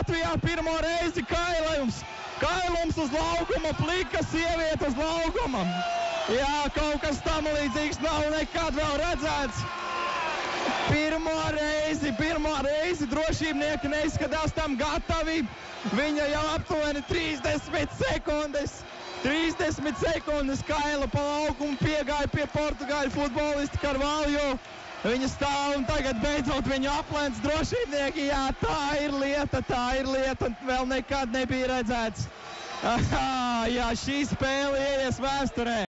Latvijā pirmo reizi kailējums. Kailums uz laukuma, plika sieviete uz laukuma. Jā, kaut kas tam līdzīgs nav nekad vēl redzēts. Pirmo reizi, pirmo reizi drošībnieki neizskatās tam gatavi. Viņa jau aptuveni 30 sekundes. 30 sekundes kaila pa laukumu piegāja pie portugāļu futbolista Karvalju. Viņa stāv un tagad beidzot viņu aplēns drošībnieki. Jā, tā ir lieta, tā ir lieta. Vēl nekad nebija redzēts. Aha, jā, šī spēle ies vēsturē.